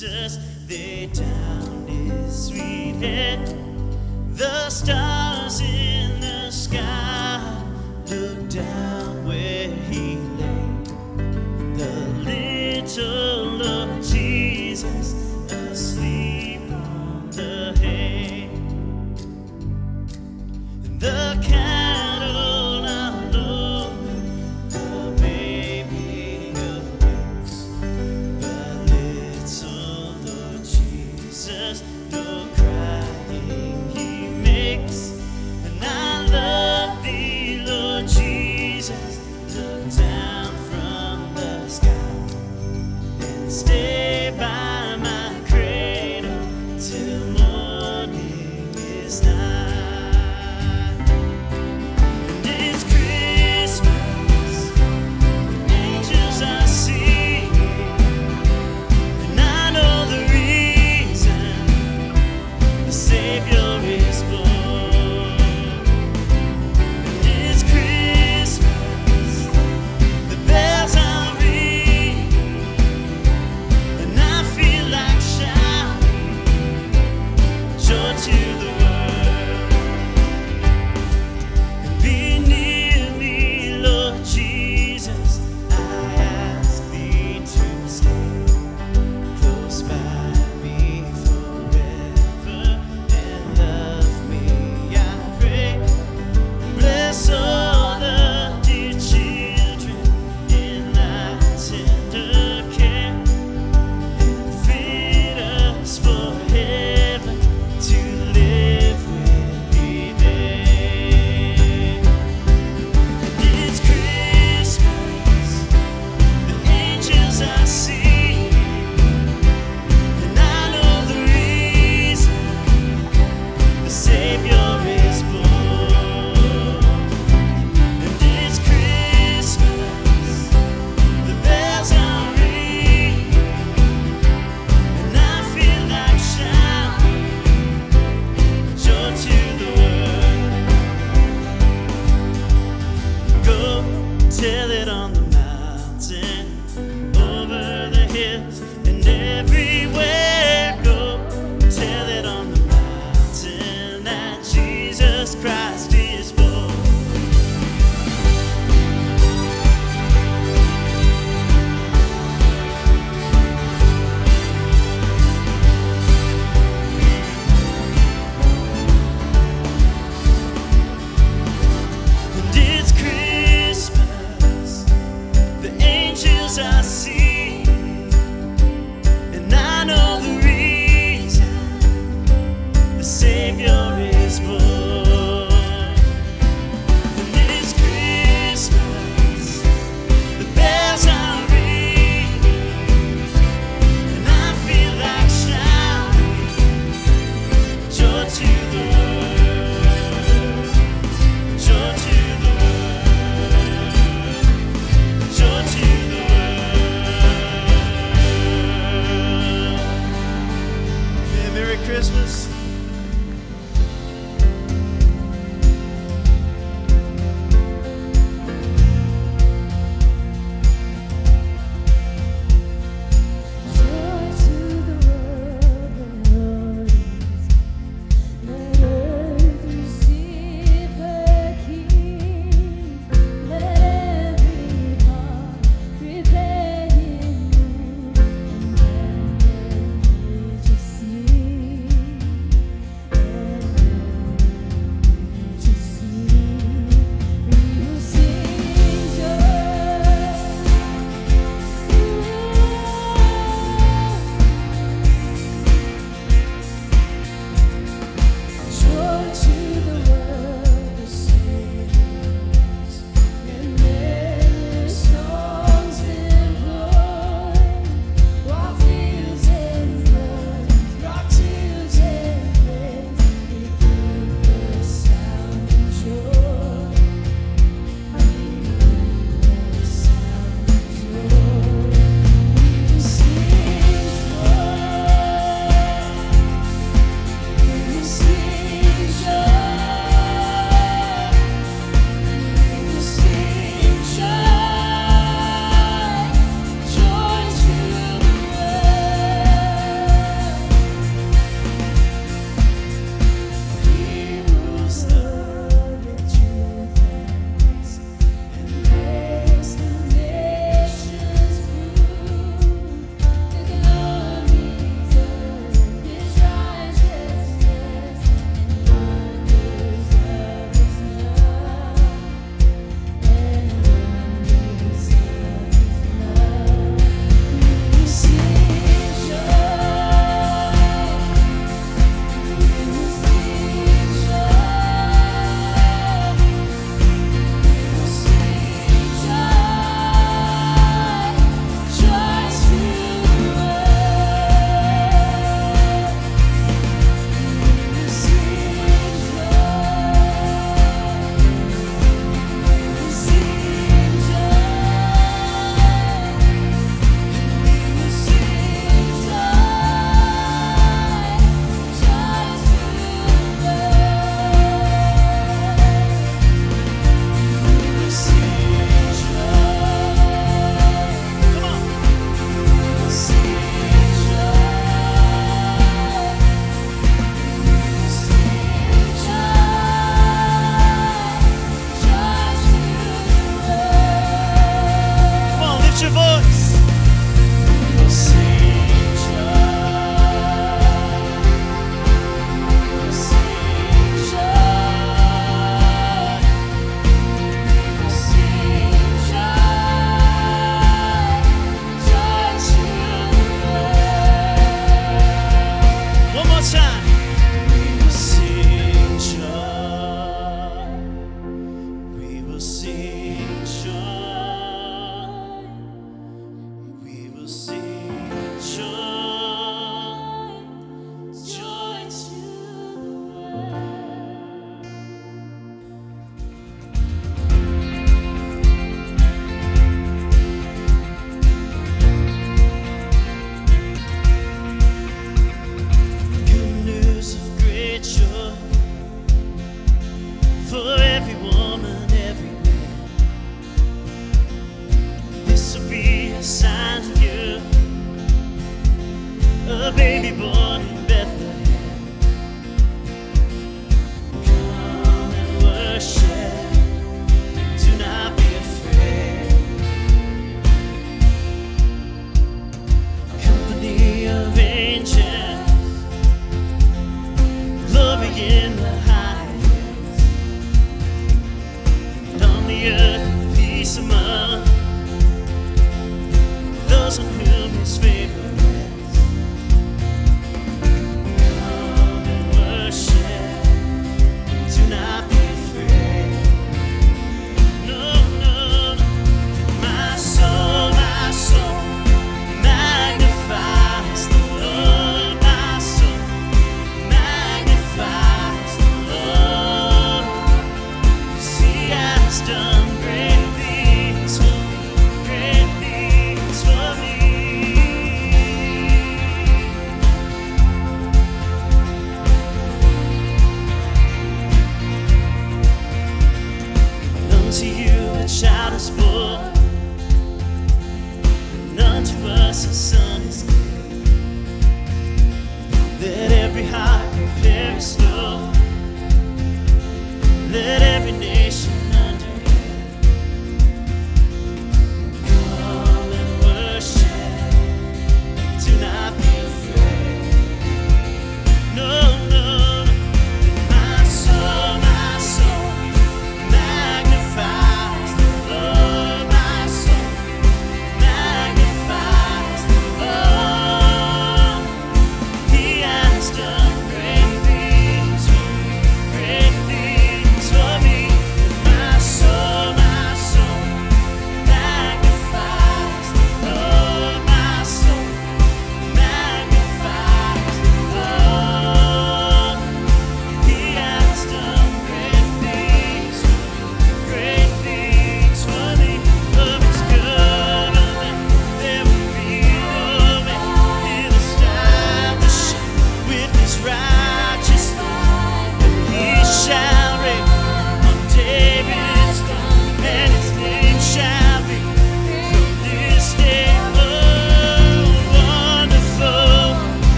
Jesus laid down his sweet head. The stars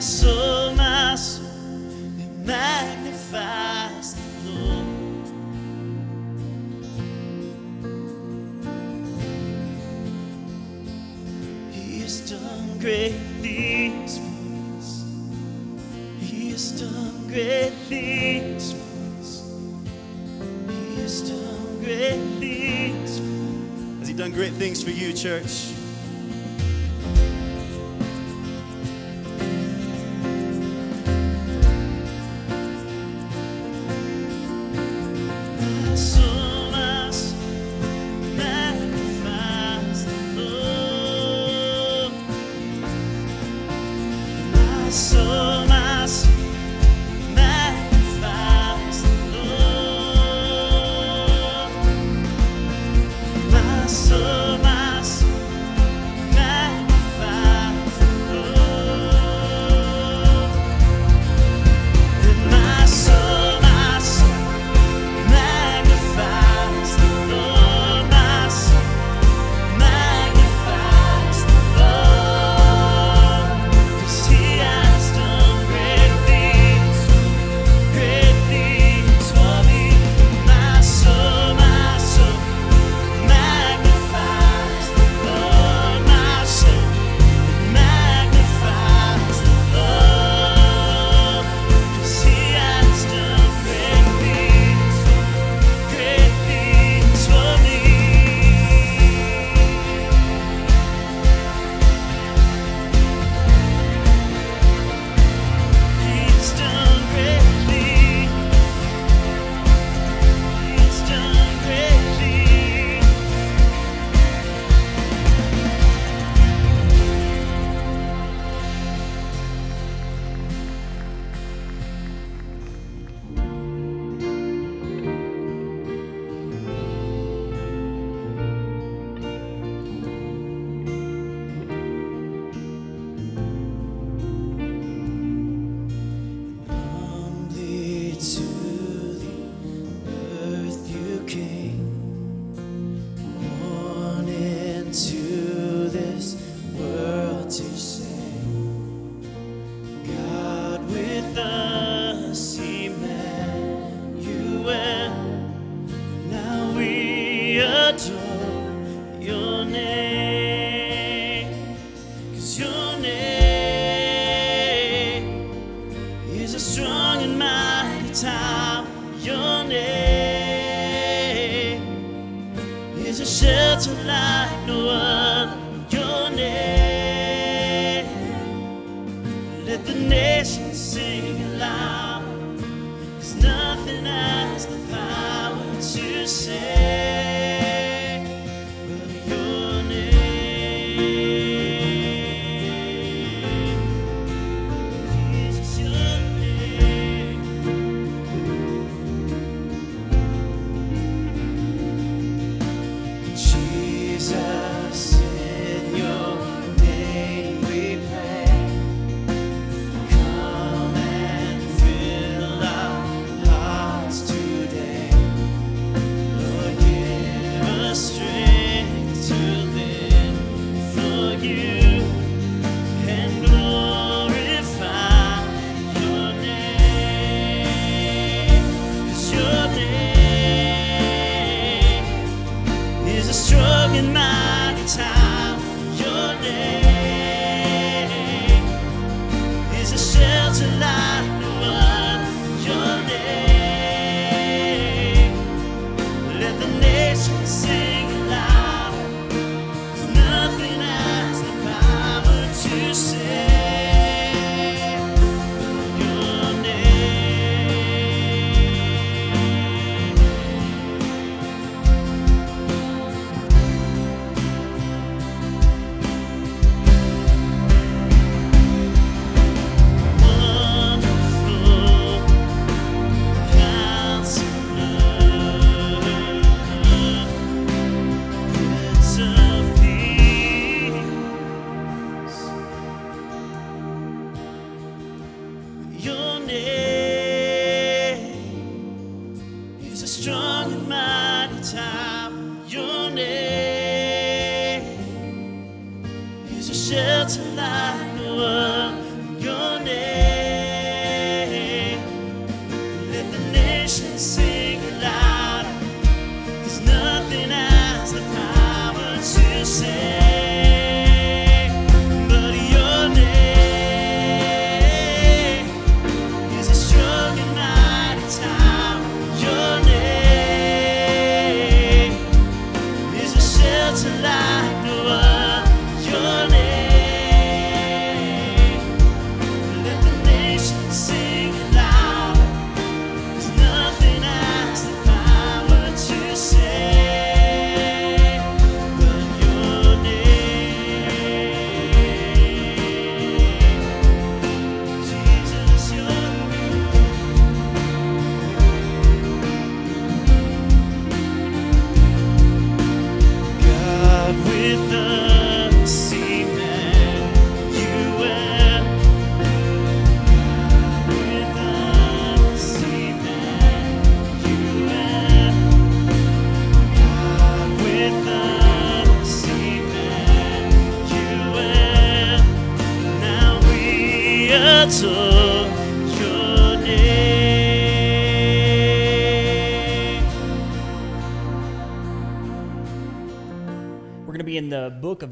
soul, my soul, Lord. He has done great things for us. He has done great things. He has done great things. Has he done great things for you, church?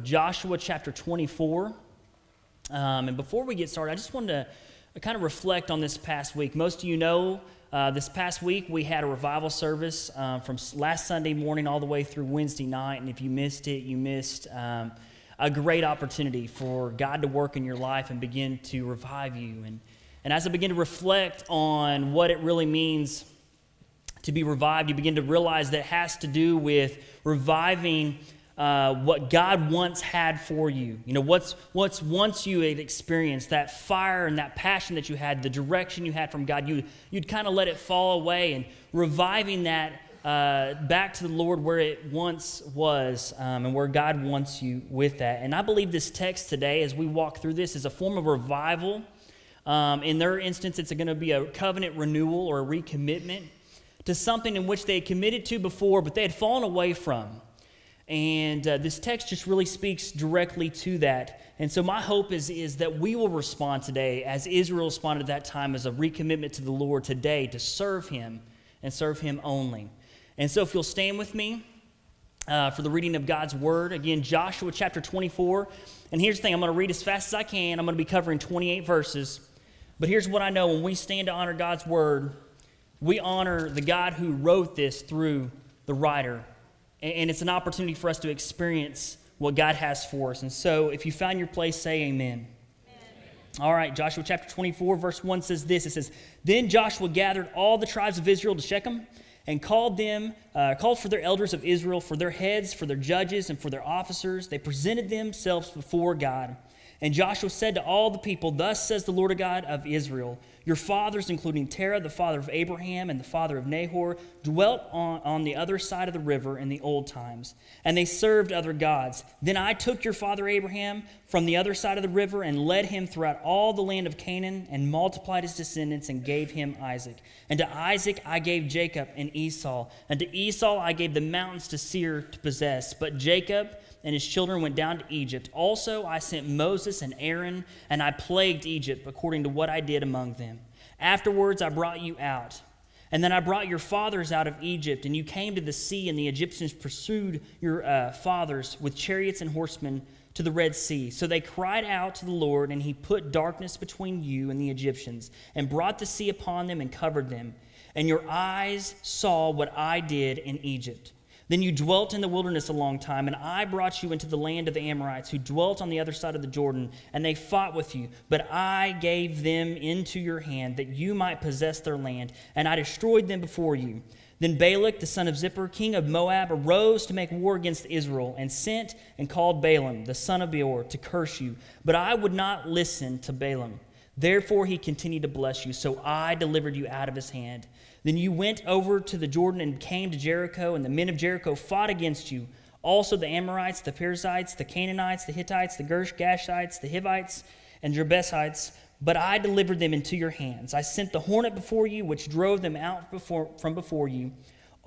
Joshua, chapter 24. Um, and before we get started, I just wanted to kind of reflect on this past week. Most of you know uh, this past week we had a revival service uh, from last Sunday morning all the way through Wednesday night. And if you missed it, you missed um, a great opportunity for God to work in your life and begin to revive you. And, and as I begin to reflect on what it really means to be revived, you begin to realize that it has to do with reviving uh, what God once had for you. You know, what's, what's once you had experienced, that fire and that passion that you had, the direction you had from God, you, you'd kind of let it fall away and reviving that uh, back to the Lord where it once was um, and where God wants you with that. And I believe this text today, as we walk through this, is a form of revival. Um, in their instance, it's going to be a covenant renewal or a recommitment to something in which they had committed to before, but they had fallen away from. And uh, this text just really speaks directly to that. And so, my hope is, is that we will respond today, as Israel responded at that time, as a recommitment to the Lord today to serve Him and serve Him only. And so, if you'll stand with me uh, for the reading of God's Word, again, Joshua chapter 24. And here's the thing I'm going to read as fast as I can. I'm going to be covering 28 verses. But here's what I know when we stand to honor God's Word, we honor the God who wrote this through the writer. And it's an opportunity for us to experience what God has for us. And so if you found your place, say amen. All right, Joshua chapter 24, verse 1 says this It says, Then Joshua gathered all the tribes of Israel to Shechem and called them, uh, called for their elders of Israel, for their heads, for their judges, and for their officers. They presented themselves before God. And Joshua said to all the people, Thus says the Lord God of Israel, Your fathers, including Terah, the father of Abraham, and the father of Nahor, dwelt on, on the other side of the river in the old times, and they served other gods. Then I took your father Abraham from the other side of the river and led him throughout all the land of Canaan, and multiplied his descendants, and gave him Isaac. And to Isaac I gave Jacob and Esau, and to Esau I gave the mountains to Seir to possess. But Jacob, and his children went down to Egypt. Also, I sent Moses and Aaron, and I plagued Egypt according to what I did among them. Afterwards, I brought you out. And then I brought your fathers out of Egypt, and you came to the sea, and the Egyptians pursued your uh, fathers with chariots and horsemen to the Red Sea. So they cried out to the Lord, and he put darkness between you and the Egyptians, and brought the sea upon them and covered them. And your eyes saw what I did in Egypt. Then you dwelt in the wilderness a long time, and I brought you into the land of the Amorites, who dwelt on the other side of the Jordan, and they fought with you. But I gave them into your hand, that you might possess their land, and I destroyed them before you. Then Balak, the son of Zippor, king of Moab, arose to make war against Israel, and sent and called Balaam, the son of Beor, to curse you. But I would not listen to Balaam. Therefore he continued to bless you, so I delivered you out of his hand. Then you went over to the Jordan and came to Jericho, and the men of Jericho fought against you. Also the Amorites, the Perizzites, the Canaanites, the Hittites, the Gersh Gashites, the Hivites, and Jebusites. But I delivered them into your hands. I sent the hornet before you, which drove them out before, from before you.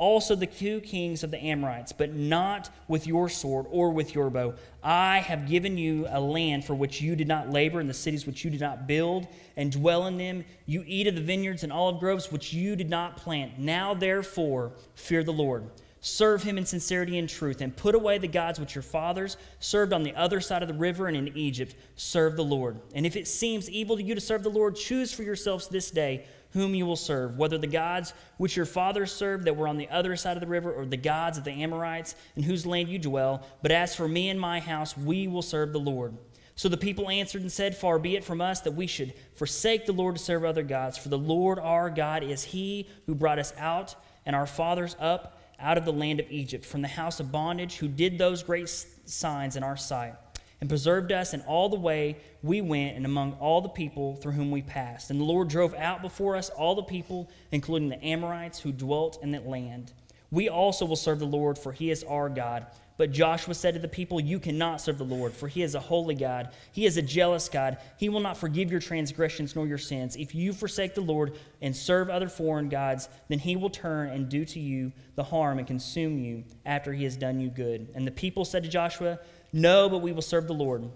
Also the two kings of the Amorites, but not with your sword or with your bow. I have given you a land for which you did not labor, and the cities which you did not build, and dwell in them. You eat of the vineyards and olive groves which you did not plant. Now, therefore, fear the Lord. Serve him in sincerity and truth, and put away the gods which your fathers served on the other side of the river and in Egypt. Serve the Lord. And if it seems evil to you to serve the Lord, choose for yourselves this day whom you will serve, whether the gods which your fathers served that were on the other side of the river, or the gods of the Amorites in whose land you dwell. But as for me and my house, we will serve the Lord. So the people answered and said, Far be it from us that we should forsake the Lord to serve other gods, for the Lord our God is he who brought us out and our fathers up out of the land of Egypt, from the house of bondage, who did those great signs in our sight and preserved us in all the way we went and among all the people through whom we passed. And the Lord drove out before us all the people, including the Amorites who dwelt in that land. We also will serve the Lord, for he is our God. But Joshua said to the people, You cannot serve the Lord, for he is a holy God. He is a jealous God. He will not forgive your transgressions nor your sins. If you forsake the Lord and serve other foreign gods, then he will turn and do to you the harm and consume you after he has done you good. And the people said to Joshua, no, but we will serve the Lord.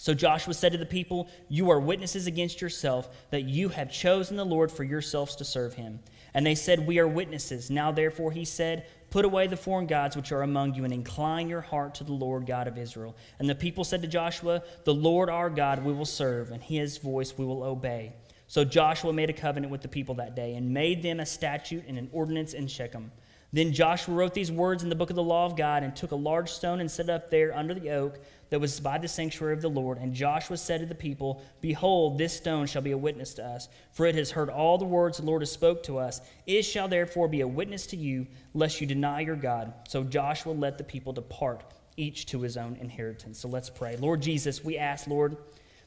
So Joshua said to the people, You are witnesses against yourself that you have chosen the Lord for yourselves to serve him. And they said, We are witnesses. Now therefore, he said, Put away the foreign gods which are among you and incline your heart to the Lord God of Israel. And the people said to Joshua, The Lord our God we will serve, and his voice we will obey. So Joshua made a covenant with the people that day and made them a statute and an ordinance in Shechem. Then Joshua wrote these words in the book of the law of God and took a large stone and set it up there under the oak that was by the sanctuary of the Lord. And Joshua said to the people, Behold, this stone shall be a witness to us, for it has heard all the words the Lord has spoke to us. It shall therefore be a witness to you, lest you deny your God. So Joshua let the people depart, each to his own inheritance. So let's pray. Lord Jesus, we ask, Lord,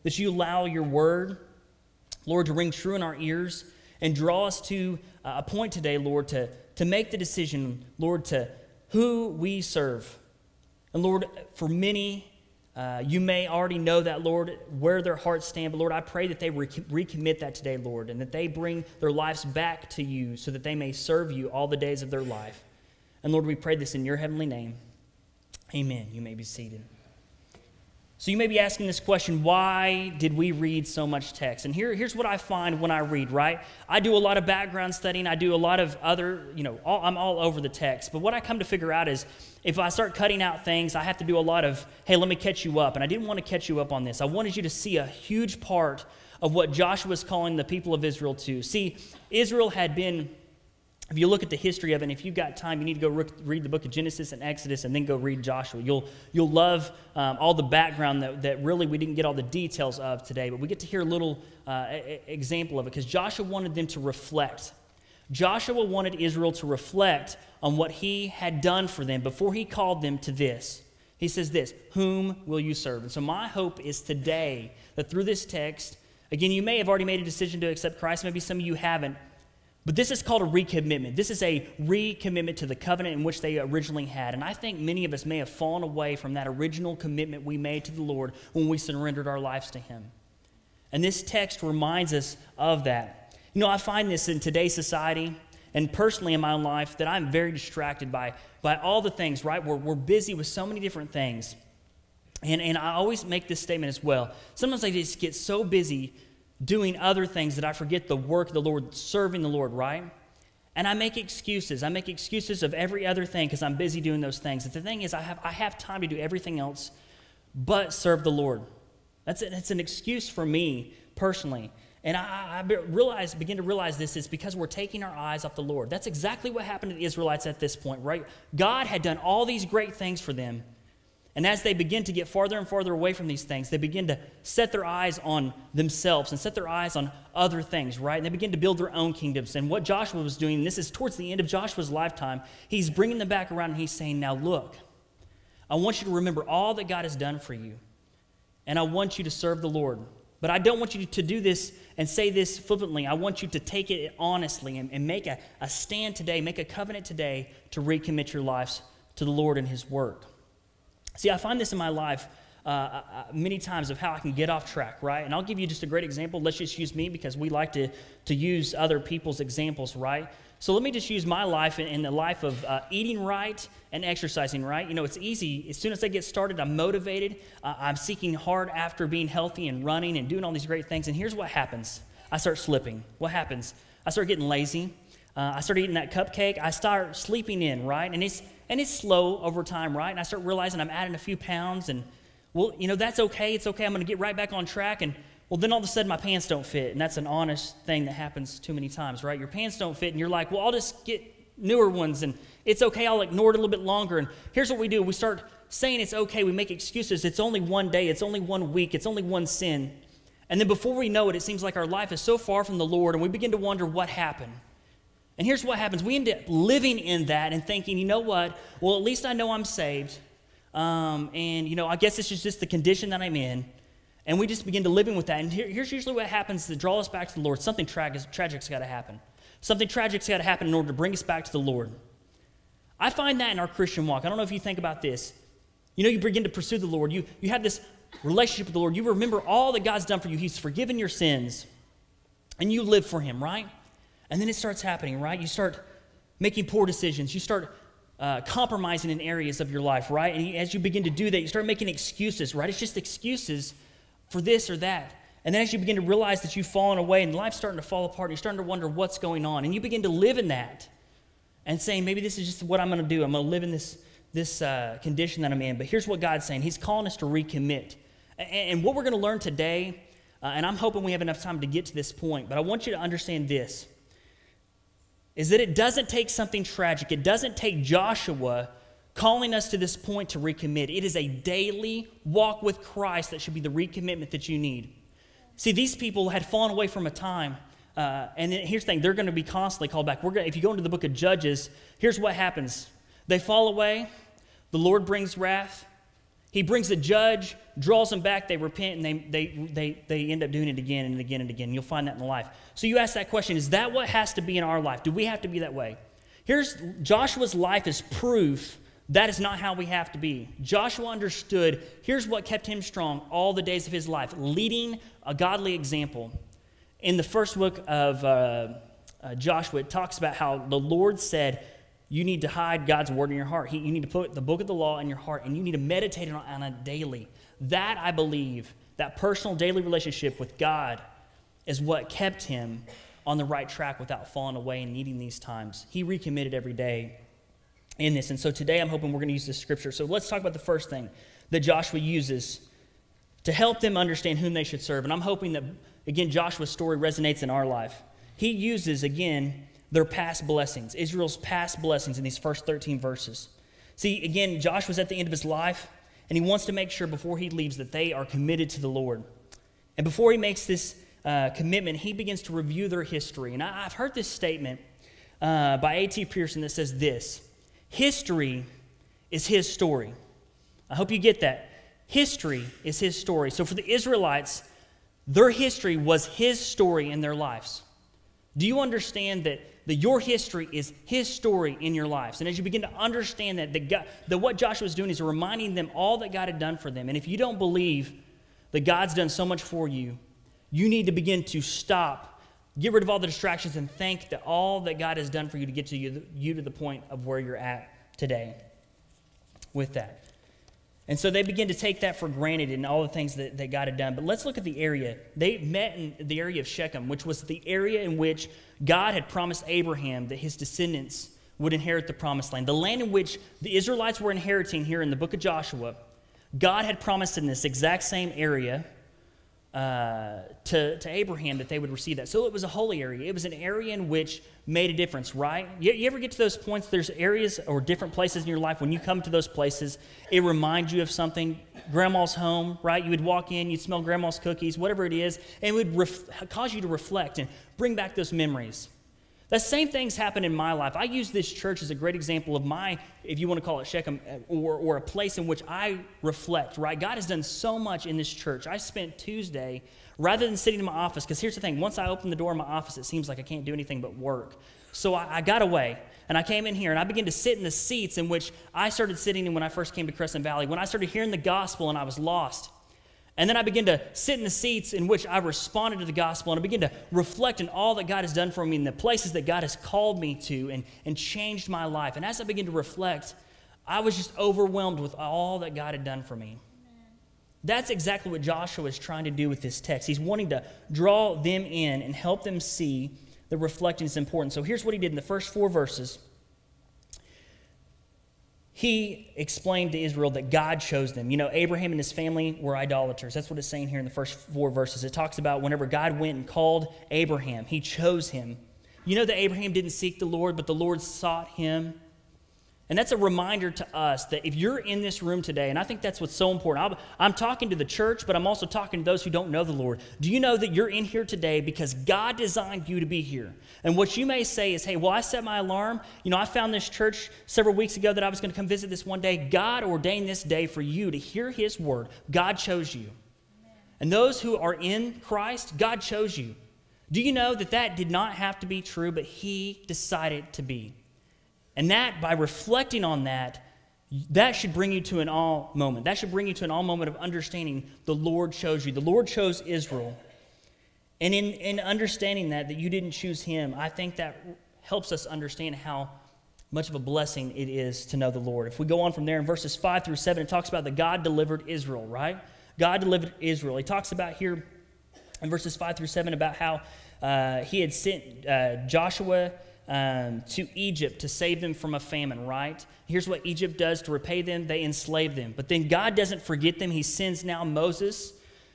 that you allow your word, Lord, to ring true in our ears and draw us to uh, a point today, Lord, to to make the decision, Lord, to who we serve. And Lord, for many, uh, you may already know that, Lord, where their hearts stand. But Lord, I pray that they re- recommit that today, Lord, and that they bring their lives back to you so that they may serve you all the days of their life. And Lord, we pray this in your heavenly name. Amen. You may be seated. So you may be asking this question why did we read so much text? And here, here's what I find when I read, right? I do a lot of background studying, I do a lot of other, you know, all, I'm all over the text. But what I come to figure out is if I start cutting out things, I have to do a lot of, hey, let me catch you up. And I didn't want to catch you up on this. I wanted you to see a huge part of what Joshua was calling the people of Israel to. See, Israel had been if you look at the history of it, and if you've got time, you need to go re- read the book of Genesis and Exodus and then go read Joshua. You'll, you'll love um, all the background that, that really we didn't get all the details of today, but we get to hear a little uh, example of it because Joshua wanted them to reflect. Joshua wanted Israel to reflect on what he had done for them before he called them to this. He says this Whom will you serve? And so, my hope is today that through this text, again, you may have already made a decision to accept Christ, maybe some of you haven't. But this is called a recommitment. This is a recommitment to the covenant in which they originally had. And I think many of us may have fallen away from that original commitment we made to the Lord when we surrendered our lives to Him. And this text reminds us of that. You know, I find this in today's society and personally in my own life that I'm very distracted by, by all the things, right? We're, we're busy with so many different things. And, and I always make this statement as well. Sometimes I just get so busy doing other things that I forget the work of the Lord, serving the Lord, right? And I make excuses. I make excuses of every other thing because I'm busy doing those things. But the thing is, I have, I have time to do everything else but serve the Lord. That's, a, that's an excuse for me personally. And I, I realize, begin to realize this is because we're taking our eyes off the Lord. That's exactly what happened to the Israelites at this point, right? God had done all these great things for them, and as they begin to get farther and farther away from these things, they begin to set their eyes on themselves and set their eyes on other things, right? And they begin to build their own kingdoms. And what Joshua was doing, this is towards the end of Joshua's lifetime, he's bringing them back around and he's saying, Now look, I want you to remember all that God has done for you, and I want you to serve the Lord. But I don't want you to do this and say this flippantly. I want you to take it honestly and, and make a, a stand today, make a covenant today to recommit your lives to the Lord and His work. See, I find this in my life uh, uh, uh, many times of how I can get off track, right? And I'll give you just a great example. Let's just use me because we like to, to use other people's examples, right? So let me just use my life and, the life of uh, eating right and exercising right. You know, it's easy. As soon as I get started, I'm motivated. Uh, I'm seeking hard after being healthy and running and doing all these great things. And here's what happens I start slipping. What happens? I start getting lazy. Uh, I start eating that cupcake. I start sleeping in, right? And it's, and it's slow over time, right? And I start realizing I'm adding a few pounds. And, well, you know, that's okay. It's okay. I'm going to get right back on track. And, well, then all of a sudden my pants don't fit. And that's an honest thing that happens too many times, right? Your pants don't fit, and you're like, well, I'll just get newer ones, and it's okay. I'll ignore it a little bit longer. And here's what we do we start saying it's okay. We make excuses. It's only one day, it's only one week, it's only one sin. And then before we know it, it seems like our life is so far from the Lord, and we begin to wonder what happened. And here's what happens we end up living in that and thinking, you know what? Well, at least I know I'm saved. Um, and, you know, I guess this is just the condition that I'm in. And we just begin to living with that. And here, here's usually what happens to draw us back to the Lord. Something tragic, tragic's got to happen. Something tragic's got to happen in order to bring us back to the Lord. I find that in our Christian walk. I don't know if you think about this. You know, you begin to pursue the Lord. You, you have this relationship with the Lord. You remember all that God's done for you. He's forgiven your sins. And you live for Him, right? And then it starts happening, right? You start making poor decisions. You start uh, compromising in areas of your life, right? And as you begin to do that, you start making excuses, right? It's just excuses for this or that. And then as you begin to realize that you've fallen away and life's starting to fall apart, you're starting to wonder what's going on. And you begin to live in that and saying, maybe this is just what I'm going to do. I'm going to live in this, this uh, condition that I'm in. But here's what God's saying He's calling us to recommit. And, and what we're going to learn today, uh, and I'm hoping we have enough time to get to this point, but I want you to understand this is that it doesn't take something tragic, it doesn't take Joshua calling us to this point to recommit. It is a daily walk with Christ that should be the recommitment that you need. See, these people had fallen away from a time. Uh, and here's the thing they're going to be constantly called back. We're gonna, if you go into the book of Judges, here's what happens they fall away, the Lord brings wrath. He brings a judge, draws them back, they repent, and they, they, they, they end up doing it again and again and again. You'll find that in life. So you ask that question is that what has to be in our life? Do we have to be that way? Here's Joshua's life is proof that is not how we have to be. Joshua understood here's what kept him strong all the days of his life leading a godly example. In the first book of uh, uh, Joshua, it talks about how the Lord said, You need to hide God's word in your heart. He, you need to put the book of the law in your heart, and you need to meditate on, on it daily. That, I believe, that personal daily relationship with God is what kept him on the right track without falling away and needing these times. He recommitted every day in this. And so today I'm hoping we're going to use this scripture. So let's talk about the first thing that Joshua uses to help them understand whom they should serve. And I'm hoping that, again, Joshua's story resonates in our life. He uses, again, their past blessings, Israel's past blessings in these first 13 verses. See, again, Joshua's at the end of his life, and he wants to make sure before he leaves that they are committed to the Lord. And before he makes this uh, commitment, he begins to review their history. And I, have heard this statement uh, by A.T. Pierson that says this History is his story. I hope you get that. History is his story. So for the Israelites, their history was his story in their lives. Do you understand that, that your history is his story in your lives? And as you begin to understand that, that, God, that what Joshua is doing is reminding them all that God had done for them. And if you don't believe that God's done so much for you, you need to begin to stop Get rid of all the distractions and thank that all that God has done for you to get to you, you to the point of where you're at today with that. And so they begin to take that for granted in all the things that, that God had done. But let's look at the area. They met in the area of Shechem, which was the area in which God had promised Abraham that his descendants would inherit the promised land. The land in which the Israelites were inheriting here in the book of Joshua, God had promised in this exact same area uh, to, to Abraham that they would receive that. So it was a holy area. It was an area in which made a difference, right? You, you, ever get to those points? There's areas or different places in your life when you come to those places, it reminds you of something. Grandma's home, right? You would walk in, you'd smell grandma's cookies, whatever it is, and it would ref- cause you to reflect and bring back those memories. The same things happen in my life. I use this church as a great example of my, if you want to call it Shechem, uh, or, or a place in which I reflect, right? God has done so much in this church. I spent Tuesday, rather than sitting in my office, because here's the thing once I open the door of my office, it seems like I can't do anything but work. So I, I got away. And I came in here and I began to sit in the seats in which I started sitting in when I first came to Crescent Valley, when I started hearing the gospel and I was lost. And then I began to sit in the seats in which I responded to the gospel and I began to reflect on all that God has done for me and the places that God has called me to and, and changed my life. And as I began to reflect, I was just overwhelmed with all that God had done for me. That's exactly what Joshua is trying to do with this text. He's wanting to draw them in and help them see that reflecting is important. So here's what he did in the first four verses. He explained to Israel that God chose them. You know, Abraham and his family were idolaters. That's what it's saying here in the first four verses. It talks about whenever God went and called Abraham, he chose him. You know that Abraham didn't seek the Lord, but the Lord sought him. And that's a reminder to us that if you're in this room today, and I think that's what's so important, I'm, talking to the church, but I'm also talking to those who don't know the Lord. Do you know that you're in here today because God designed you to be here? And what you may say is, hey, well, I set my alarm. You know, I found this church several weeks ago that I was going to come visit this one day. God ordained this day for you to hear His word. God chose you. And those who are in Christ, God chose you. Do you know that that did not have to be true, but He decided to be? And that, by reflecting on that, that should bring you to an all moment. That should bring you to an all moment of understanding the Lord chose you. The Lord chose Israel. And in, in understanding that, that you didn't choose him, I think that helps us understand how much of a blessing it is to know the Lord. If we go on from there in verses 5 through 7, it talks about that God delivered Israel, right? God delivered Israel. He talks about here in verses 5 through 7 about how uh, he had sent uh, Joshua um, to Egypt to save them from a famine, right? Here's what Egypt does to repay them they enslave them. But then God doesn't forget them. He sends now Moses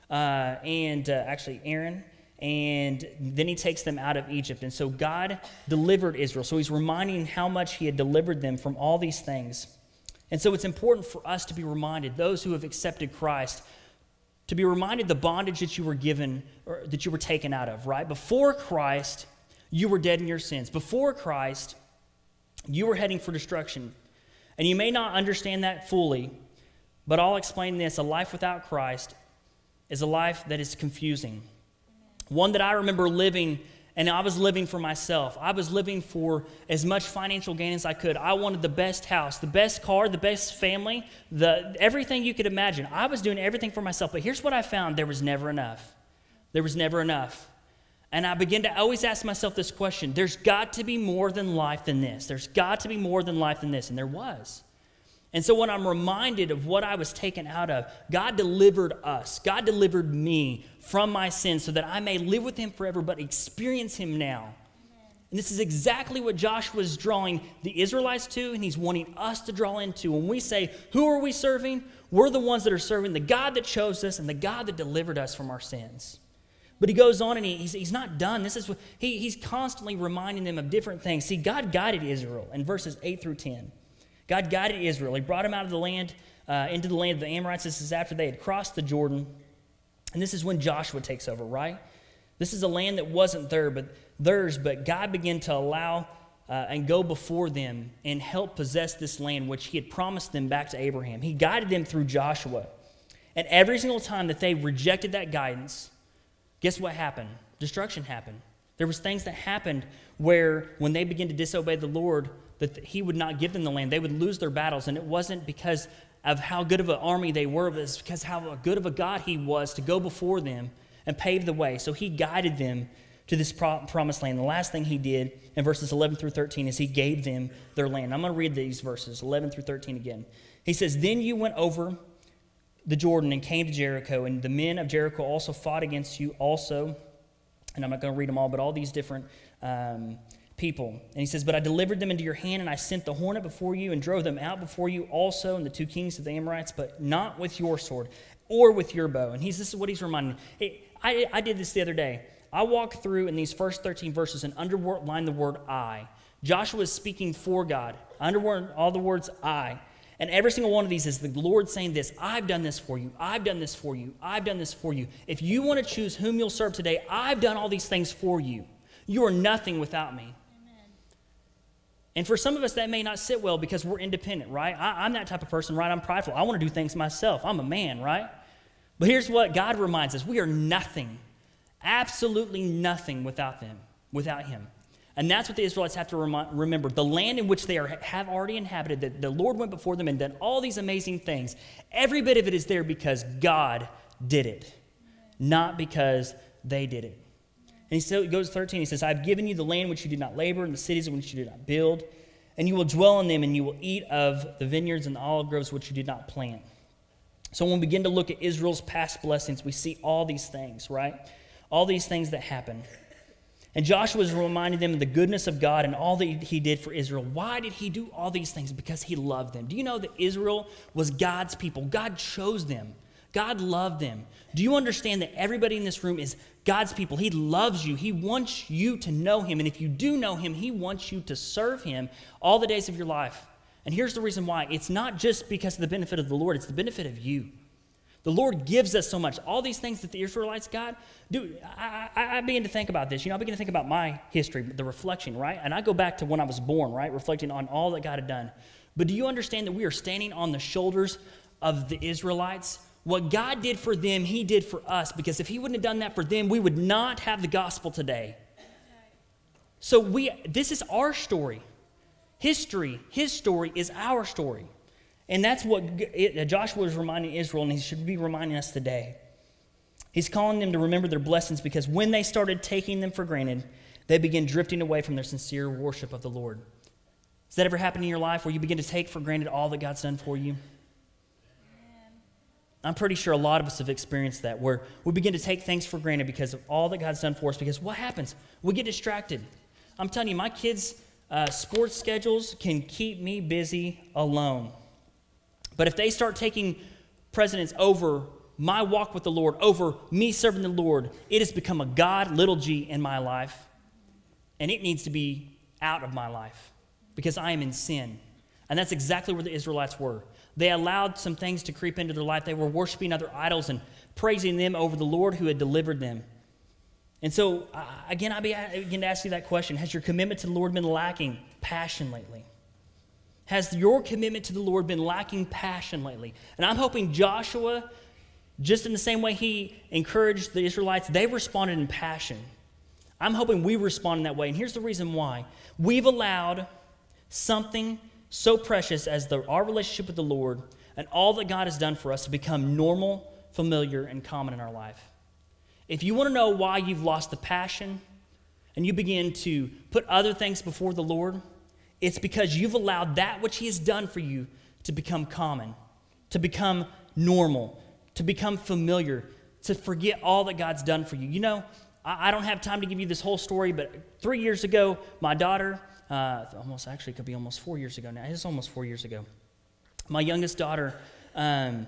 uh, and uh, actually Aaron, and then he takes them out of Egypt. And so God delivered Israel. So he's reminding how much he had delivered them from all these things. And so it's important for us to be reminded, those who have accepted Christ, to be reminded the bondage that you were given or that you were taken out of, right? Before Christ, you were dead in your sins. Before Christ, you were heading for destruction. And you may not understand that fully, but I'll explain this. A life without Christ is a life that is confusing. One that I remember living, and I was living for myself. I was living for as much financial gain as I could. I wanted the best house, the best car, the best family, the, everything you could imagine. I was doing everything for myself. But here's what I found there was never enough. There was never enough. And I begin to always ask myself this question there's got to be more than life than this. There's got to be more than life than this. And there was. And so when I'm reminded of what I was taken out of, God delivered us. God delivered me from my sins so that I may live with Him forever, but experience Him now. And this is exactly what Joshua is drawing the Israelites to, and he's wanting us to draw into. When we say, Who are we serving? We're the ones that are serving the God that chose us and the God that delivered us from our sins. But he goes on and he, he's, he's not done. This is he, he's constantly reminding them of different things. See, God guided Israel in verses 8 through 10. God guided Israel. He brought him out of the land, uh, into the land of the Amorites. This is after they had crossed the Jordan. And this is when Joshua takes over, right? This is a land that wasn't there, but theirs, but God began to allow uh, and go before them and help possess this land which he had promised them back to Abraham. He guided them through Joshua. And every single time that they rejected that guidance, Guess what happened? Destruction happened. There was things that happened where when they began to disobey the Lord, that he would not give them the land. They would lose their battles. And it wasn't because of how good of an army they were, but it's because how good of a God he was to go before them and pave the way. So he guided them to this promised land. The last thing he did in verses 11 through 13 is he gave them their land. I'm going to read these verses, 11 through 13 again. He says, Then you went over the Jordan and came to Jericho, and the men of Jericho also fought against you, also. And I'm not going to read them all, but all these different um, people. And he says, But I delivered them into your hand, and I sent the hornet before you, and drove them out before you also, and the two kings of the Amorites, but not with your sword or with your bow. And he's, this is what he's reminding me. I, I did this the other day. I walked through in these first 13 verses and underlined the word I. Joshua is speaking for God. I underlined all the words I. And every single one of these is the Lord saying this I've done this for you. I've done this for you. I've done this for you. If you want to choose whom you'll serve today, I've done all these things for you. You are nothing without me. Amen. And for some of us, that may not sit well because we're independent, right? I, I'm that type of person, right? I'm prideful. I want to do things myself. I'm a man, right? But here's what God reminds us we are nothing, absolutely nothing without them, without Him. And that's what the Israelites have to rem- remember. The land in which they are, have already inhabited, that the Lord went before them and done all these amazing things. Every bit of it is there because God did it, not because they did it. And he so, goes 13, he says, I've given you the land which you did not labor, and the cities in which you did not build, and you will dwell in them, and you will eat of the vineyards and the olive groves which you did not plant. So when we begin to look at Israel's past blessings, we see all these things, right? All these things that happen. And Joshua is reminding them of the goodness of God and all that he did for Israel. Why did he do all these things? Because he loved them. Do you know that Israel was God's people? God chose them. God loved them. Do you understand that everybody in this room is God's people? He loves you. He wants you to know Him. And if you do know Him, He wants you to serve Him all the days of your life. And here's the reason why it's not just because of the benefit of the Lord, it's the benefit of you. The Lord gives us so much. All these things that the Israelites got, dude, I, I, I, begin to think about this. You know, I begin to think about my history, the reflection, right? And I go back to when I was born, right? Reflecting on all that God had done. But do you understand that we are standing on the shoulders of the Israelites? What God did for them, He did for us. Because if He wouldn't have done that for them, we would not have the gospel today. So we, this is our story. History, His story is our story. And that's what Joshua is reminding Israel, and he should be reminding us today. He's calling them to remember their blessings because when they started taking them for granted, they began drifting away from their sincere worship of the Lord. Has that ever happened in your life where you begin to take for granted all that God's done for you? I'm pretty sure a lot of us have experienced that, where we begin to take things for granted because of all that God's done for us. Because what happens? We get distracted. I'm telling you, my kids' uh, sports schedules can keep me busy alone. But if they start taking precedence over my walk with the Lord, over me serving the Lord, it has become a God, little g, in my life. And it needs to be out of my life because I am in sin. And that's exactly where the Israelites were. They allowed some things to creep into their life. They were worshiping other idols and praising them over the Lord who had delivered them. And so, again, I begin to ask you that question Has your commitment to the Lord been lacking passion lately? Has your commitment to the Lord been lacking passion lately? And I'm hoping Joshua, just in the same way he encouraged the Israelites, they responded in passion. I'm hoping we respond in that way. And here's the reason why we've allowed something so precious as the, our relationship with the Lord and all that God has done for us to become normal, familiar, and common in our life. If you want to know why you've lost the passion and you begin to put other things before the Lord, it's because you've allowed that which He has done for you to become common, to become normal, to become familiar, to forget all that God's done for you. You know, I, don't have time to give you this whole story, but three years ago, my daughter, uh, almost actually could be almost four years ago now, it's almost four years ago. My youngest daughter um,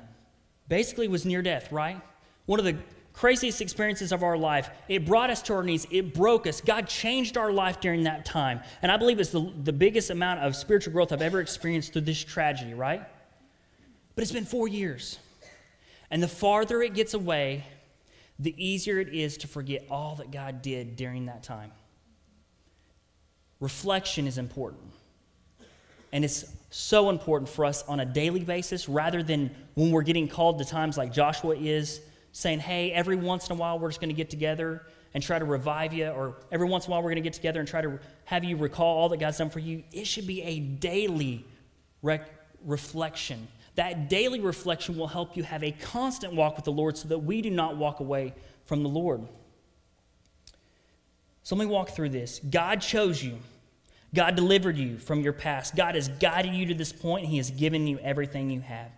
basically was near death, right? One of the craziest experiences of our life. It brought us to our knees. It broke us. God changed our life during that time. And I believe it's the, the biggest amount of spiritual growth I've ever experienced through this tragedy, right? But it's been four years. And the farther it gets away, the easier it is to forget all that God did during that time. Reflection is important. And it's so important for us on a daily basis rather than when we're getting called to times like Joshua is saying, hey, every once in a while we're just going to get together and try to revive you, or every once in a while we're going to get together and try to have you recall all that God's done for you. It should be a daily rec- reflection. That daily reflection will help you have a constant walk with the Lord so that we do not walk away from the Lord. So let me walk through this. God chose you. God delivered you from your past. God has guided you to this point, He has given you everything you have.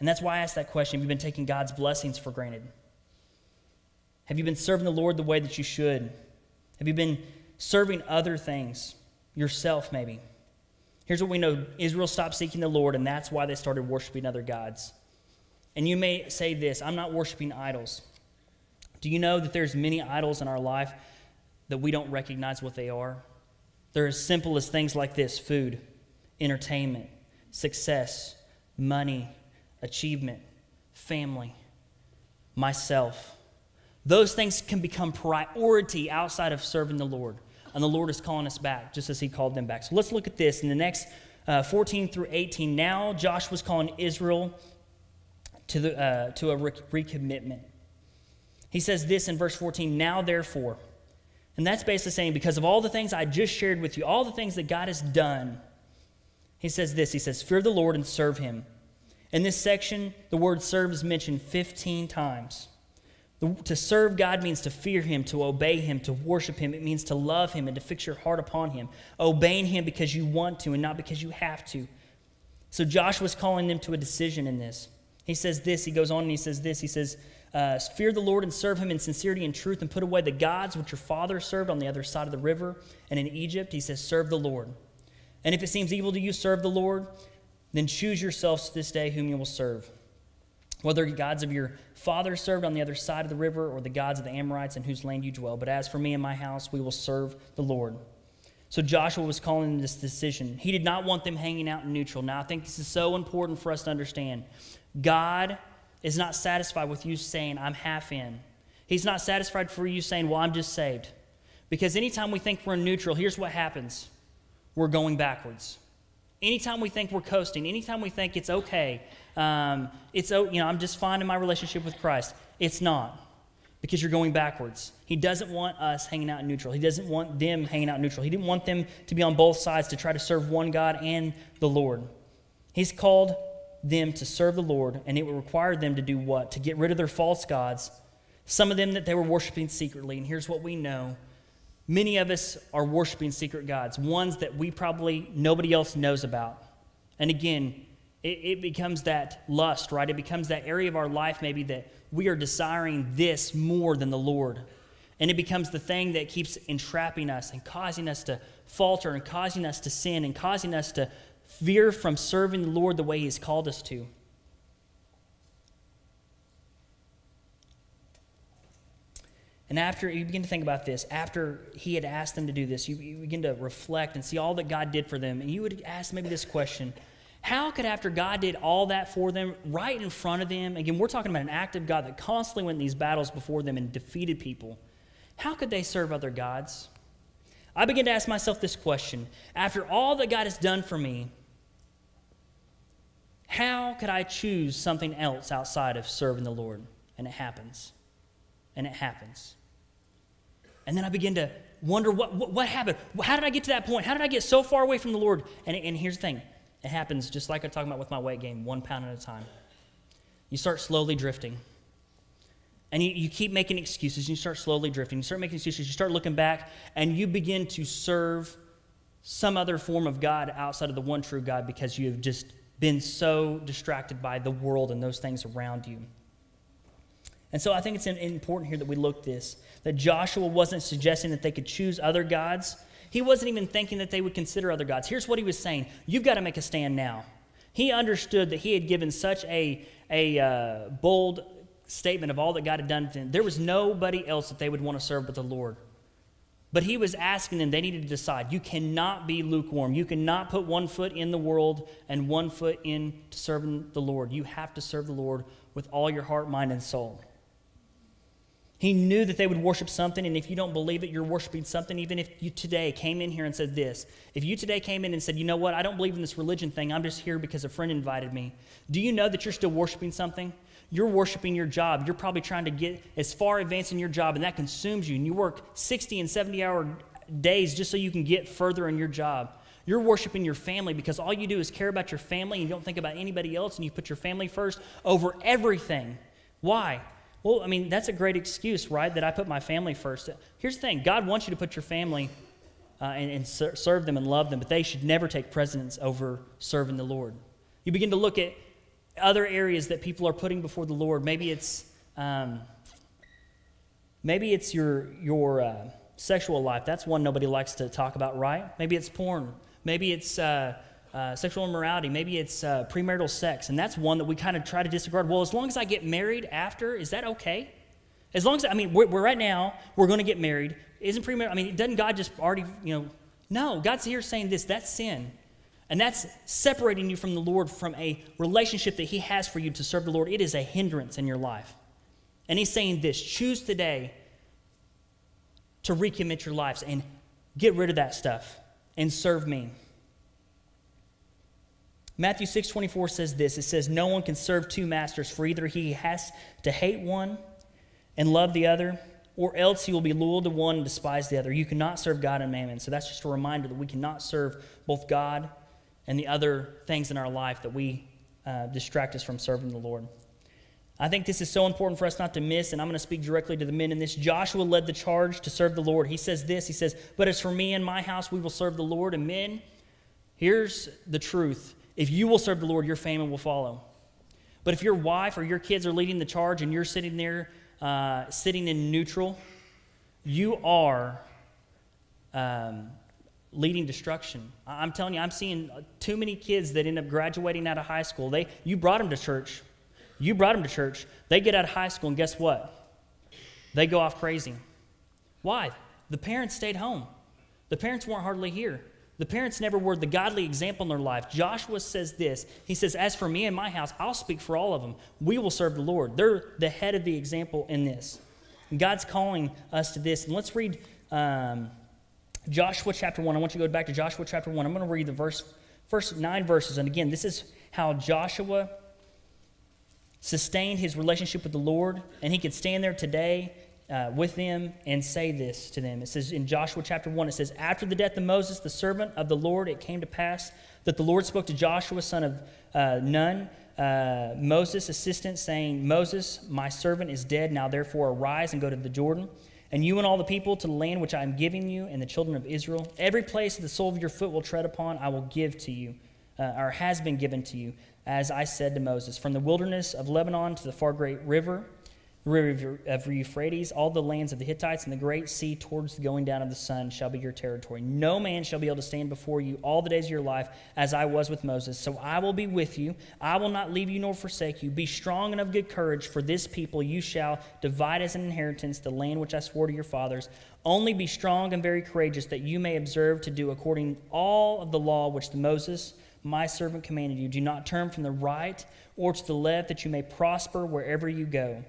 And that's why I asked that question. Have you been taking God's blessings for granted? Have you been serving the Lord the way that you should? Have you been serving other things, yourself maybe? Here's what we know Israel stopped seeking the Lord, and that's why they started worshiping other gods. And you may say this I'm not worshiping idols. Do you know that there's many idols in our life that we don't recognize what they are? They're as simple as things like this food, entertainment, success, money, achievement, family, myself. Those things can become priority outside of serving the Lord. And the Lord is calling us back, just as He called them back. So let's look at this in the next uh, 14 through 18. Now, Joshua's calling Israel to, the, uh, to a re- recommitment. He says this in verse 14 Now, therefore, and that's basically saying, because of all the things I just shared with you, all the things that God has done, he says this He says, Fear the Lord and serve Him In this section, the word serve is mentioned 15 times. The, to serve God means to fear Him, to obey Him, to worship Him. It means to love Him and to fix your heart upon Him. Obeying Him because you want to and not because you have to. So Joshua's calling them to a decision in this. He says this, he goes on and he says this. He says, uh, Fear the Lord and serve Him in sincerity and truth, and put away the gods which your father served on the other side of the river and in Egypt. He says, Serve the Lord. And if it seems evil to you, serve the Lord. Then choose yourselves this day whom you will serve. Whether the gods of your father served on the other side of the river or the gods of the Amorites in whose land you dwell. But as for me and my house, we will serve the Lord. So Joshua was calling this decision. He did not want them hanging out in neutral. Now, I think this is so important for us to understand. God is not satisfied with you saying, I'm half in. He's not satisfied for you saying, Well, I'm just saved. Because anytime we think we're in neutral, here's what happens we're going backwards. Anytime we think we're coasting, anytime we think it's okay, um, it's you know I'm just fine in my relationship with Christ. It's not because you're going backwards. He doesn't want us hanging out neutral. He doesn't want them hanging out neutral. He didn't want them to be on both sides to try to serve one God and the Lord. He's called them to serve the Lord, and it would require them to do what? To get rid of their false gods, some of them that they were worshiping secretly. And here's what we know many of us are worshiping secret gods, ones that we probably nobody else knows about. And again, it, it, becomes that lust, right? It becomes that area of our life maybe that we are desiring this more than the Lord. And it becomes the thing that keeps entrapping us and causing us to falter and causing us to sin and causing us to veer from serving the Lord the way He's called us to. And after you begin to think about this, after he had asked them to do this, you, you, begin to reflect and see all that God did for them. And you would ask maybe this question How could, after God did all that for them, right in front of them, again, we're talking about an active God that constantly went in these battles before them and defeated people, how could they serve other gods? I begin to ask myself this question After all that God has done for me, how could I choose something else outside of serving the Lord? And it happens. And it happens. And then I begin to wonder what, what, what, happened? How did I get to that point? How did I get so far away from the Lord? And, and here's the thing it happens just like I'm talking about with my weight gain, one pound at a time. You start slowly drifting. And you, you keep making excuses, you start slowly drifting. You start making excuses, you start looking back, and you begin to serve some other form of God outside of the one true God because you have just been so distracted by the world and those things around you. And so I think it's important here that we look this that Joshua wasn't suggesting that they could choose other gods. He wasn't even thinking that they would consider other gods. Here's what he was saying You've got to make a stand now. He understood that he had given such a, a uh, bold statement of all that God had done them. There was nobody else that they would want to serve but the Lord. But he was asking them, they needed to decide. You cannot be lukewarm. You cannot put one foot in the world and one foot in serving the Lord. You have to serve the Lord with all your heart, mind, and soul. He knew that they would worship something, and if you don't believe it, you're worshiping something. Even if you today came in here and said this, if you today came in and said, you know what, I don't believe in this religion thing, I'm just here because a friend invited me, do you know that you're still worshiping something? You're worshiping your job. You're probably trying to get as far advanced in your job, and that consumes you. And you work 60 and 70 hour days just so you can get further in your job. You're worshiping your family because all you do is care about your family and you don't think about anybody else and you put your family first over everything. Why? Well, I mean, that's a great excuse, right? That I put my family first. Here's the thing God wants you to put your family uh, and, and ser- serve them and love them, but they should never take precedence over serving the Lord. You begin to look at other areas that people are putting before the Lord. Maybe it's um, maybe it's your your uh, sexual life. That's one nobody likes to talk about, right? Maybe it's porn. Maybe it's uh, uh, sexual immorality. Maybe it's uh, premarital sex, and that's one that we kind of try to disregard. Well, as long as I get married after, is that okay? As long as I mean, we're, we're right now we're going to get married. Isn't premarital? I mean, doesn't God just already you know? No, God's here saying this. That's sin. And that's separating you from the Lord from a relationship that He has for you to serve the Lord. It is a hindrance in your life. And He's saying this choose today to recommit your lives and get rid of that stuff and serve me. Matthew 6 24 says this it says, No one can serve two masters, for either he has to hate one and love the other, or else he will be loyal to one and despise the other. You cannot serve God and mammon. So that's just a reminder that we cannot serve both God and the other things in our life that we uh, distract us from serving the Lord. I think this is so important for us not to miss, and I'm going to speak directly to the men in this. Joshua led the charge to serve the Lord. He says this He says, But as for me and my house, we will serve the Lord. And men, here's the truth if you will serve the Lord, your family will follow. But if your wife or your kids are leading the charge and you're sitting there, uh, sitting in neutral, you are um, leading destruction. I'm telling you, I'm seeing too many kids that end up graduating out of high school. They, you brought them to church, you brought them to church. They get out of high school, and guess what? They go off crazy. Why? The parents stayed home. The parents weren't hardly here. The parents never were the godly example in their life. Joshua says this He says, As for me and my house, I'll speak for all of them. We will serve the Lord. They're the head of the example in this. God's calling us to this. And let's read um, Joshua chapter 1. I want you to go back to Joshua chapter 1. I'm going to read the verse, first nine verses. And again, this is how Joshua sustained his relationship with the Lord, and he could stand there today uh, with them and say this to them. It says in Joshua chapter 1, it says, After the death of Moses, the servant of the Lord, it came to pass that the Lord spoke to Joshua, son of uh, Nun, uh, Moses' assistant, saying, Moses, my servant, is dead. Now therefore arise and go to the Jordan, and you and all the people to the land which I am giving you and the children of Israel. Every place the sole of your foot will tread upon, I will give to you, uh, or has been given to you as I said to Moses, from the wilderness of Lebanon to the far great river, the river of Euphrates, all the lands of the Hittites and the great sea towards the going down of the sun shall be your territory. No man shall be able to stand before you all the days of your life, as I was with Moses. So I will be with you. I will not leave you nor forsake you. Be strong and of good courage, for this people you shall divide as an inheritance the land which I swore to your fathers. Only be strong and very courageous, that you may observe to do according all of the law which the Moses my servant commanded you. Do not turn from the right or to the left, that you may prosper wherever you go.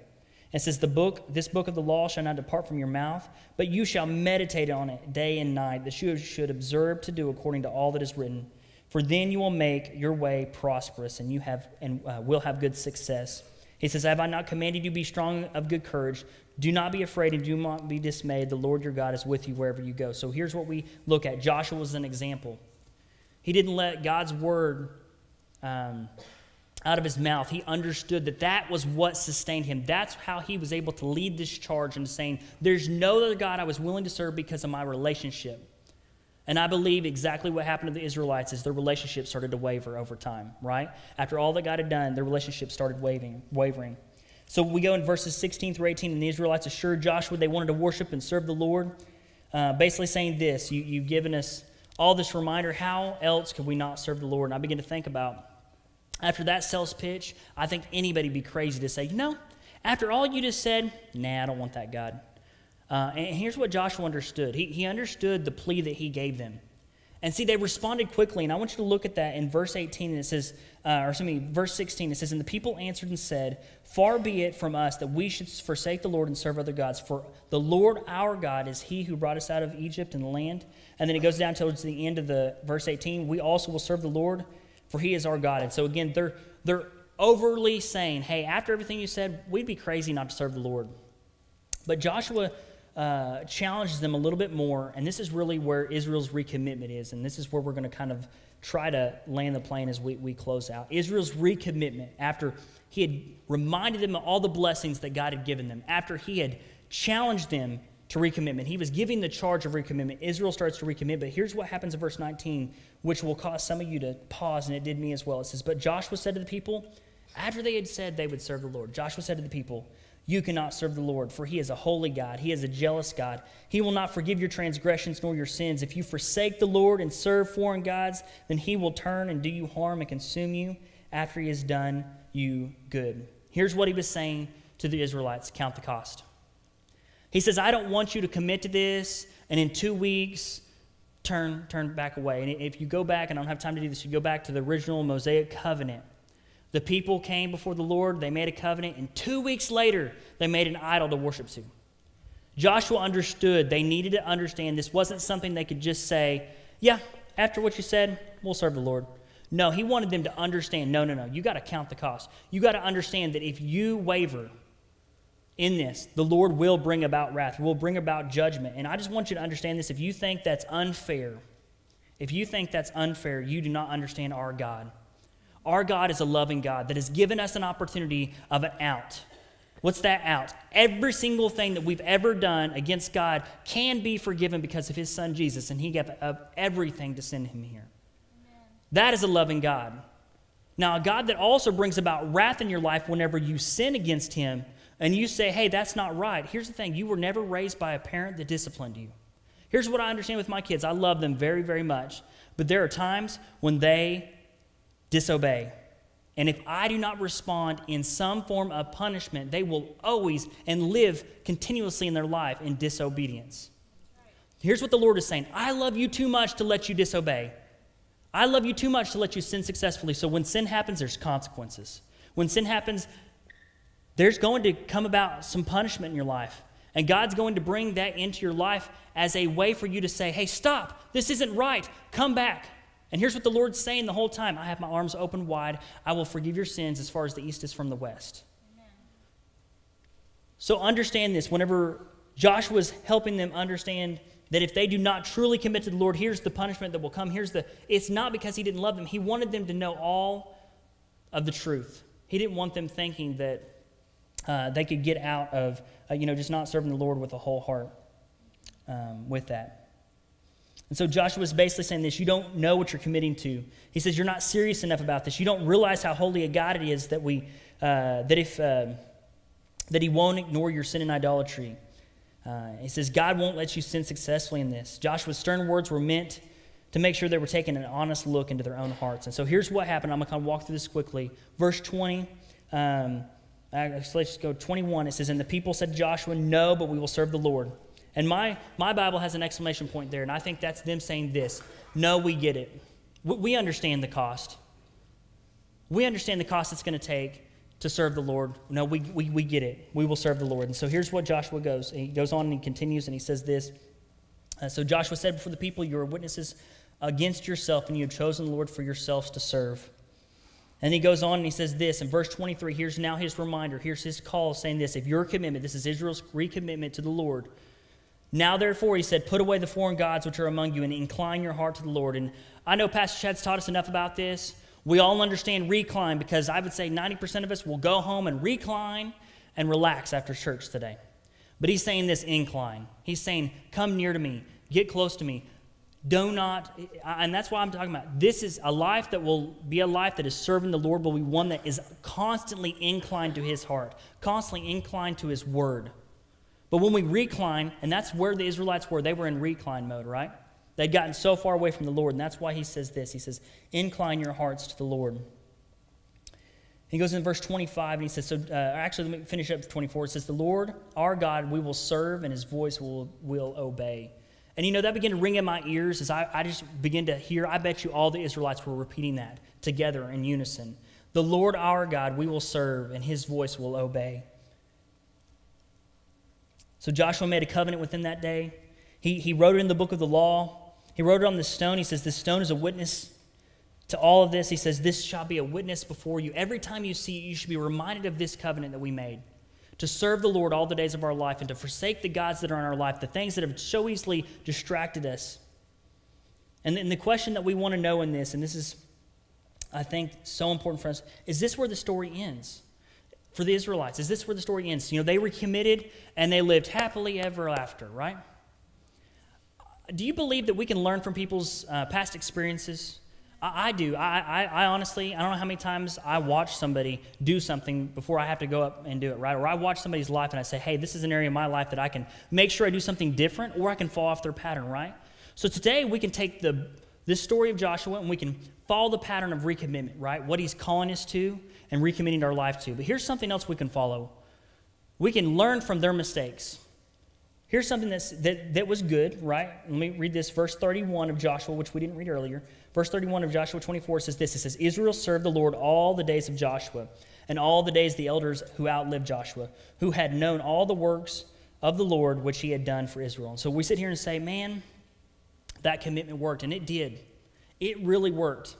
It says, The book, this book of the law shall not depart from your mouth, but you shall meditate on it day and night, that you should observe to do according to all that is written. For then you will make your way prosperous, and you have and uh, will have good success. He says, Have I not commanded you be strong of good courage? Do not be afraid and do not be dismayed. The Lord your God is with you wherever you go. So here's what we look at. Joshua was an example. He didn't let God's word um, out of his mouth. He understood that that was what sustained him. That's how he was able to lead this charge and saying, There's no other God I was willing to serve because of my relationship. And I believe exactly what happened to the Israelites is their relationship started to waver over time, right? After all that God had done, their relationship started waving, wavering. So we go in verses 16 through 18, and the Israelites assured Joshua they wanted to worship and serve the Lord, uh, basically saying this you, You've given us all this reminder how else could we not serve the Lord? And I begin to think about after that sales pitch, I think anybody would be crazy to say, no, after all you just said, nah, I don't want that God. Uh, and here's what Joshua understood he, he understood the plea that he gave them. And see, they responded quickly. And I want you to look at that in verse 18. And it says, uh, or excuse me, verse 16, it says, And the people answered and said, Far be it from us that we should forsake the Lord and serve other gods. For the Lord our God is he who brought us out of Egypt and the land. And then it goes down towards the end of the verse 18. We also will serve the Lord, for he is our God. And so again, they're, they're overly saying, Hey, after everything you said, we'd be crazy not to serve the Lord. But Joshua uh, challenges them a little bit more, and this is really where Israel's recommitment is, and this is where we're going to kind of try to land the plane as we, we close out. Israel's recommitment after he had reminded them of all the blessings that God had given them, after he had challenged them to recommitment, he was giving the charge of recommitment. Israel starts to recommit, but here's what happens in verse 19, which will cause some of you to pause, and it did me as well. It says, But Joshua said to the people, after they had said they would serve the Lord, Joshua said to the people, you cannot serve the Lord, for he is a holy God. He is a jealous God. He will not forgive your transgressions nor your sins. If you forsake the Lord and serve foreign gods, then he will turn and do you harm and consume you after he has done you good. Here's what he was saying to the Israelites count the cost. He says, I don't want you to commit to this and in two weeks turn, turn back away. And if you go back, and I don't have time to do this, you go back to the original Mosaic covenant the people came before the Lord, they made a covenant, and two weeks later, they made an idol to worship to. Joshua understood they needed to understand this wasn't something they could just say, Yeah, after what you said, we'll serve the Lord. No, he wanted them to understand no, no, no, you got to count the cost. You got to understand that if you waver in this, the Lord will bring about wrath, will bring about judgment. And I just want you to understand this. If you think that's unfair, if you think that's unfair, you do not understand our God. Our God is a loving God that has given us an opportunity of an out. What's that out? Every single thing that we've ever done against God can be forgiven because of his son Jesus, and he gave up everything to send him here. Amen. That is a loving God. Now, a God that also brings about wrath in your life whenever you sin against him and you say, hey, that's not right. Here's the thing you were never raised by a parent that disciplined you. Here's what I understand with my kids I love them very, very much, but there are times when they disobey. And if I do not respond in some form of punishment, they will always and live continuously in their life in disobedience. Here's what the Lord is saying I love you too much to let you disobey. I love you too much to let you sin successfully. So when sin happens, there's consequences. When sin happens, there's going to come about some punishment in your life. And God's going to bring that into your life as a way for you to say, hey, stop. This isn't right. Come back. And here's what the Lord's saying the whole time I have my arms open wide. I will forgive your sins as far as the east is from the west. Amen. So understand this. Whenever Joshua was helping them understand that if they do not truly commit to the Lord, here's the punishment that will come. Here's the, it's not because he didn't love them. He wanted them to know all of the truth. He didn't want them thinking that uh, they could get out of, uh, you know, just not serving the Lord with a whole heart um, with that. And so Joshua is basically saying this you don't know what you're committing to. He says you're not serious enough about this. You don't realize how holy a God it is that, we, uh, that, if, uh, that He won't ignore your sin and idolatry. Uh, he says God won't let you sin successfully in this. Joshua's stern words were meant to make sure they were taking an honest look into their own hearts. And so here's what happened. I'm going to kind of walk through this quickly. Verse 20. Um, let's just go 21. It says, And the people said Joshua, No, but we will serve the Lord. And my, my Bible has an exclamation point there, and I think that's them saying this No, we get it. We understand the cost. We understand the cost it's going to take to serve the Lord. No, we, we, we get it. We will serve the Lord. And so here's what Joshua goes. He goes on and he continues and he says this. Uh, so Joshua said before the people, You are witnesses against yourself, and you have chosen the Lord for yourselves to serve. And he goes on and he says this in verse 23. Here's now his reminder. Here's his call saying this If your commitment, this is Israel's recommitment to the Lord, now, therefore, he said, put away the foreign gods which are among you and incline your heart to the Lord. And I know Pastor Chadd's taught us enough about this. We all understand recline because I would say 90% of us will go home and recline and relax after church today. But he's saying this incline. He's saying, come near to me, get close to me. Do not, and that's why I'm talking about. This is a life that will be a life that is serving the Lord, will be one that is constantly inclined to his heart, constantly inclined to his word. But when we recline, and that's where the Israelites were, they were in recline mode, right? They'd gotten so far away from the Lord, and that's why he says this. He says, Incline your hearts to the Lord. He goes in verse 25, and he says, so uh, actually, let me finish up 24. It says, The Lord, our God, we will serve, and his voice will, will obey. And you know, that began to ring in my ears as I, I just began to hear. I bet you all the Israelites were repeating that together in unison. The Lord our God, we will serve, and his voice will obey. So Joshua made a covenant with them that day. He, he wrote it in the book of the law. He wrote it on the stone. He says, This stone is a witness to all of this. He says, This shall be a witness before you. Every time you see it, you should be reminded of this covenant that we made to serve the Lord all the days of our life and to forsake the gods that are in our life, the things that have so easily distracted us. And, and the question that we want to know in this, and this is, I think, so important for us, is this where the story ends? for the Israelites? Is this where the story ends? You know, they were committed and they lived happily ever after, right? Do you believe that we can learn from people's uh, past experiences? I, I do. I, I, I, honestly, I don't know how many times I watch somebody do something before I have to go up and do it, right? Or I watch somebody's life and I say, hey, this is an area of my life that I can make sure I do something different or I can fall off their pattern, right? So today we can take the, this story of Joshua and we can follow the pattern of recommitment, right? What he's calling us to and recommitting our life to. But here's something else we can follow we can learn from their mistakes. Here's something that's, that, that was good, right? Let me read this, verse 31 of Joshua, which we didn't read earlier. Verse 31 of Joshua 24 says this It says, Israel served the Lord all the days of Joshua, and all the days the elders who outlived Joshua, who had known all the works of the Lord which he had done for Israel. And so we sit here and say, man, that commitment worked, and it did. It really worked.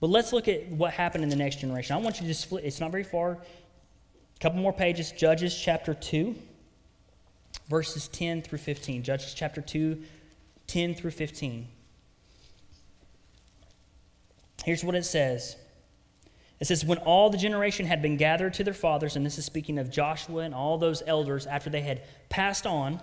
But let's look at what happened in the next generation. I want you to just flip, it's not very far. A couple more pages, Judges chapter 2, verses 10 through 15. Judges chapter 2, 10 through 15. Here's what it says It says, When all the generation had been gathered to their fathers, and this is speaking of Joshua and all those elders after they had passed on,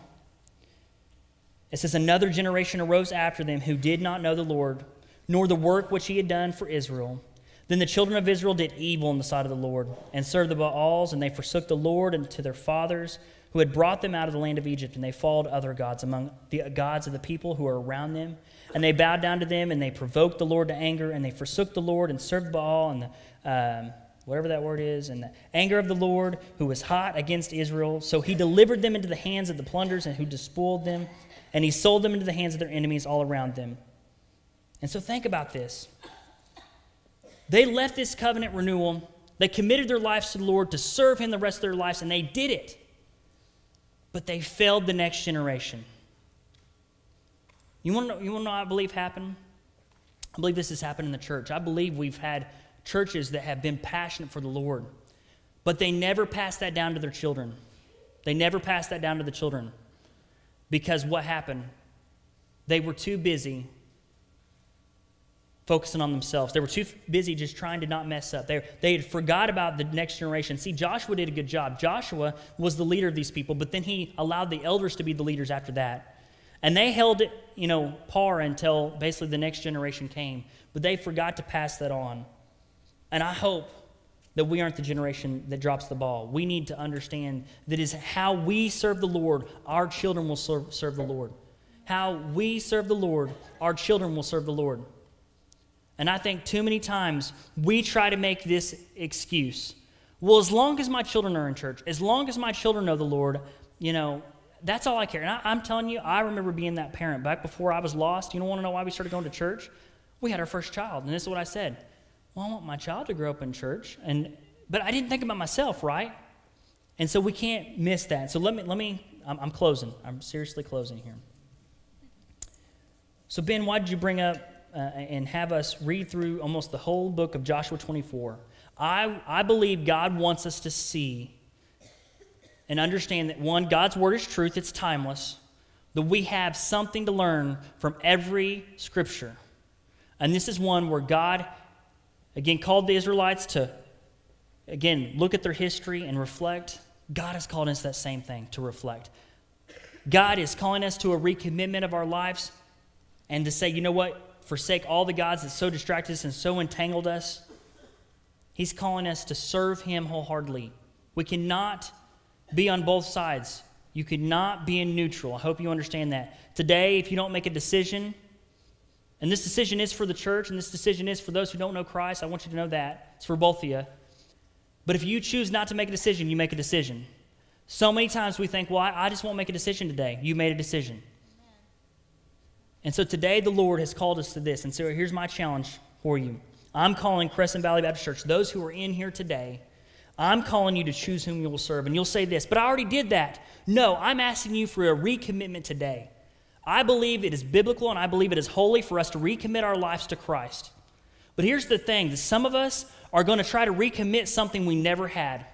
it says, Another generation arose after them who did not know the Lord, nor the work which he had done for Israel. Then the children of Israel did evil in the sight of the Lord, and served the Baals, and they forsook the Lord and to their fathers, who had brought them out of the land of Egypt, and they followed other gods among the gods of the people who were around them. And they bowed down to them, and they provoked the Lord to anger, and they forsook the Lord and served Baal, and the, um, whatever that word is, and the anger of the Lord, who was hot against Israel. So he delivered them into the hands of the plunderers, and who despoiled them, and he sold them into the hands of their enemies all around them. And so think about this. They left this covenant renewal. They committed their lives to the Lord to serve Him the rest of their lives, and they did it. But they failed the next generation. You want to know, you want to know what I believe happened? I believe this has happened in the church. I believe we've had churches that have been passionate for the Lord, but they never passed that down to their children. They never passed that down to the children. Because what happened? They were too busy focusing on themselves. They were too busy just trying to not mess up. They, they had forgot about the next generation. See, Joshua did a good job. Joshua was the leader of these people, but then he allowed the elders to be the leaders after that. And they held it, you know, par until basically the next generation came. But they forgot to pass that on. And I hope that we aren't the generation that drops the ball. We need to understand that is how we serve the Lord, our children will serve, serve the Lord. How we serve the Lord, our children will serve the Lord. And I think too many times we try to make this excuse. Well, as long as my children are in church, as long as my children know the Lord, you know, that's all I care. And I, am telling you, I remember being that parent back before I was lost. You don't want to know why we started going to church? We had our first child, and this is what I said. Well, I want my child to grow up in church, and but I didn't think about myself, right? And so we can't miss that. So let me let me. I'm, I'm closing. I'm seriously closing here. So Ben, why did you bring up uh, and have us read through almost the whole book of Joshua 24. I, I believe God wants us to see and understand that one, God's word is truth, it's timeless, that we have something to learn from every scripture. And this is one where God, again, called the Israelites to, again, look at their history and reflect. God has called us that same thing to reflect. God is calling us to a recommitment of our lives and to say, you know what? Forsake all the gods that so distract us and so entangled us. He's calling us to serve Him wholeheartedly. We cannot be on both sides. You cannot be in neutral. I hope you understand that. Today, if you don't make a decision, and this decision is for the church, and this decision is for those who don't know Christ, I want you to know that. It's for both of you. But if you choose not to make a decision, you make a decision. So many times we think, well, I just won't make a decision today. You made a decision. And so today the Lord has called us to this. And so here's my challenge for you. I'm calling Crescent Valley Baptist Church, those who are in here today, I'm calling you to choose whom you will serve. And you'll say this, but I already did that. No, I'm asking you for a recommitment today. I believe it is biblical and I believe it is holy for us to recommit our lives to Christ. But here's the thing that some of us are going to try to recommit something we never had.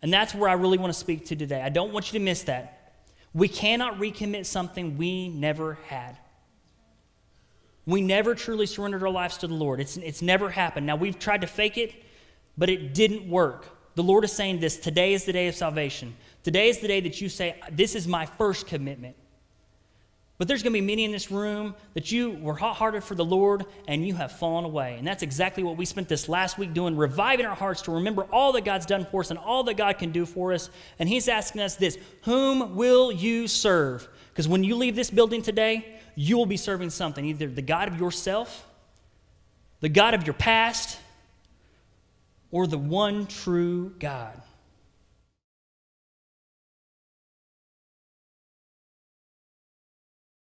And that's where I really want to speak to today. I don't want you to miss that. We cannot recommit something we never had. We never truly surrendered our lives to the Lord. It's, it's never happened. Now, we've tried to fake it, but it didn't work. The Lord is saying this today is the day of salvation. Today is the day that you say, This is my first commitment. But there's going to be many in this room that you were hot hearted for the Lord and you have fallen away. And that's exactly what we spent this last week doing, reviving our hearts to remember all that God's done for us and all that God can do for us. And He's asking us this Whom will you serve? Because when you leave this building today, you will be serving something either the God of yourself, the God of your past, or the one true God.